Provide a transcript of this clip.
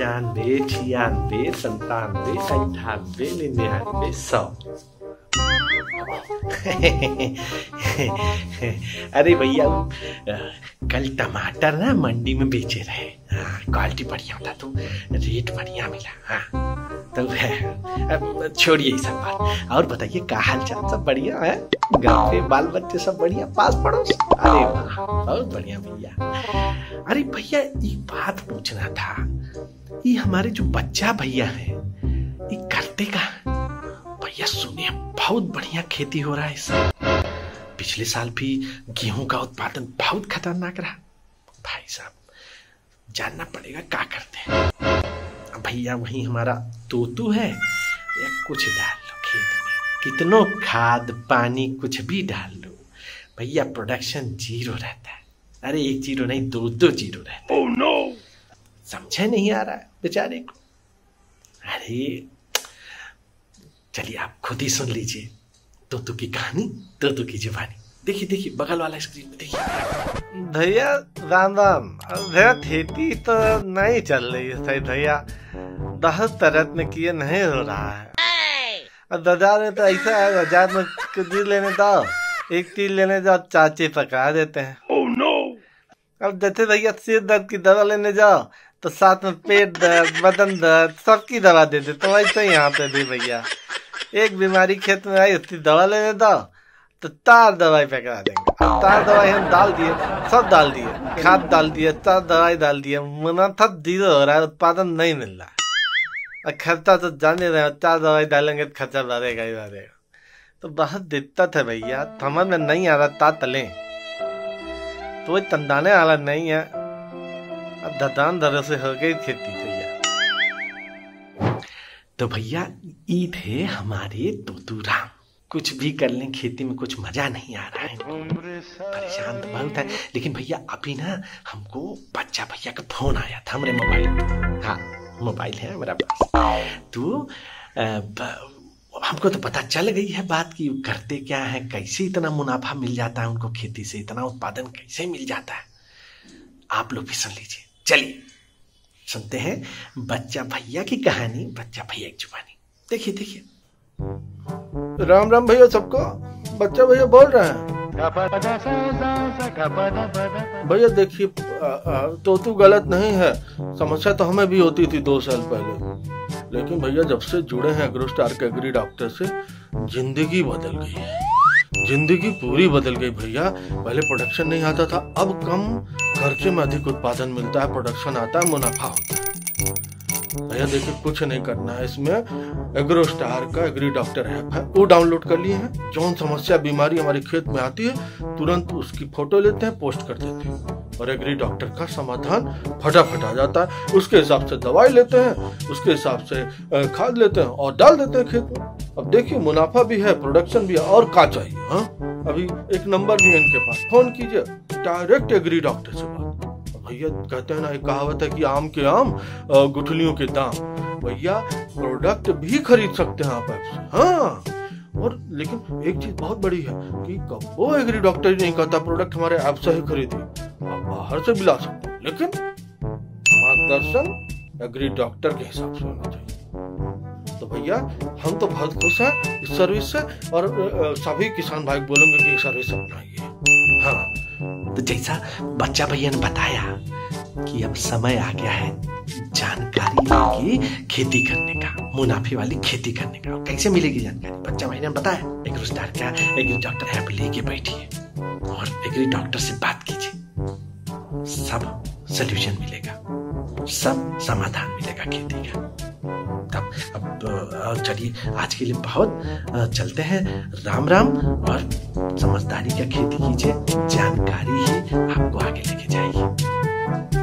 पंचानवे छियानवे संतानवे अंठानवे निन्यानवे सौ। अरे भैया, कल टमाटर ना मंडी में बेचे रहे। हाँ क्वालिटी बढ़िया था तो रेट बढ़िया मिला। हाँ तो छोड़िए सब बात। और बताइए, क्या हाल चाल सब बढ़िया है? गाँव के बाल बच्चे सब बढ़िया पास पड़ोस अरे वाह, बहुत बढ़िया भैया। अरे भैया, एक बात पूछना था। ये हमारे जो बच्चा भैया है ये करते का भैया सुनिए बहुत बढ़िया खेती हो रहा है इस पिछले साल भी गेहूँ का उत्पादन बहुत खतरनाक रहा। भाई साहब जानना पड़ेगा क्या करते हैं। भैया वही हमारा तोतू है या कुछ डाल लो खेत में। कितनो खाद पानी कुछ भी डाल लो। भैया प्रोडक्शन ज़ीरो रहता है। अरे एक ज़ीरो नहीं दो दो ज़ीरो रहता है। Oh, no! समझे नहीं आ रहा है बेचारे को। अरे चलिए आप खुद ही सुन लीजिए। तोतू की कहानी तोतू की जुबानी देखिए देखिए बगल वाला स्क्रीन में देखिए। भैया राम राम। भैया खेती तो नहीं चल रही है सही भैया। दस तरह में किए नहीं हो रहा है। और बाज़ार में तो ऐसा है बाज़ार में कुछ लेने जाओ एक चीज़ लेने जाओ चाचे पका देते हैं। Oh, no! अब जैसे भैया सिर दर्द की दवा लेने जाओ। तो साथ में पेट दर्द, बदन दर्द, सबकी दवा दे दे तो वैसे यहाँ पे भी भैया। एक बीमारी खेत में आई, उसकी दवा लेने दो तो तार दवाई पकड़ा देंगे। तार दवाई हम डाल दिए, सब डाल दिए, खाद डाल दिए तार दवाई डाल दिए मुनाफा ज़ीरो हो रहा है, उत्पादन नहीं मिल रहा और खर्चा तो जाने रहे चार दवाई डालेंगे तो खर्चा बढ़ेगा ही बढ़ेगा। तो बहुत दिक्कत है भैया, समझ में नहीं आ रहा ता तले तो वही तंदाने वाला नहीं है। धदान धरे से हो गई खेती भैया तो भैया ई थे हमारे तोतू राम कुछ भी कर लें, खेती में कुछ मज़ा नहीं आ रहा है। परेशान तो बहुत है। लेकिन भैया, अभी ना हमको बच्चा भैया का फ़ोन आया था, हमारे मोबाइल हाँ मोबाइल है मेरा पास तो हमको तो पता चल गई है बात की करते क्या है, कैसे इतना मुनाफा मिल जाता है उनको खेती से, इतना उत्पादन कैसे मिल जाता है। आप लोग भी सुन लीजिए। चलिए। सुनते हैं बच्चा भैया की कहानी, बच्चा भैया की जुबानी। देखिए देखिए। राम राम भैया सबको, बच्चा भैया बोल रहे हैं। भैया देखिए तो तू गलत नहीं है। समस्या तो हमें भी होती थी दो साल पहले। लेकिन भैया जब से जुड़े हैं एग्रो स्टार के एग्री डॉक्टर से, ज़िंदगी बदल गई है। ज़िंदगी पूरी बदल गई भैया। पहले प्रोडक्शन नहीं आता था, अब कम खर्चे में अधिक उत्पादन मिलता है प्रोडक्शन आता है, मुनाफा होता है। भैया, देखिए, कुछ नहीं करना है इसमें। एग्रो स्टार का एग्री डॉक्टर ऐप है। वो डाउनलोड कर लिए हैं। जो समस्या, बीमारी हमारे खेत में आती है, तुरंत उसकी फ़ोटो लेते हैं पोस्ट कर देते हैं। और एग्री डॉक्टर का समाधान फटाफट आ जाता है। उसके हिसाब से दवाई लेते हैं, उसके हिसाब से खाद लेते हैं और डाल देते हैं खेत में। अब देखिए, मुनाफा भी है प्रोडक्शन भी है, और का चाहिए हाँ? अभी एक नंबर भी है इनके पास। फ़ोन कीजिए। डायरेक्ट एग्री डॉक्टर से बात भैया, कहते हैं ना, एक कहावत है कि आम के आम गुठलियों के दाम। भैया, प्रोडक्ट भी खरीद सकते हैं आप ऐप से। हाँ। और लेकिन एक चीज़ बहुत बड़ी है कि कबो एग्री डॉक्टर नहीं कहता प्रोडक्ट हमारे ऐप से ही खरीदिए आप बाहर से भी ला सकते हैं। लेकिन मार्गदर्शन एग्री डॉक्टर के हिसाब से होना चाहिए। तो भैया, हम तो बहुत खुश हैं इस सर्विस से और सभी किसान भाई बोलेंगे कि सर्विस अपनाइए। हाँ। तो जैसा बच्चा भैया ने बताया कि अब समय आ गया है जानकारी लेके खेती करने का, मुनाफे वाली खेती करने का। कैसे मिलेगी जानकारी? बच्चा भाई ने बताया एग्रो स्टार का एग्री डॉक्टर ऐप लेके बैठिए और एग्री डॉक्टर से बात कीजिए। सब सोल्यूशन मिलेगा। सब समाधान मिलेगा खेती का। अब अब चलिए, आज के लिए बहुत चलते हैं। राम राम, और समझदारी का खेती कीजिए, जानकारी ही आपको आगे लेके जाएगी।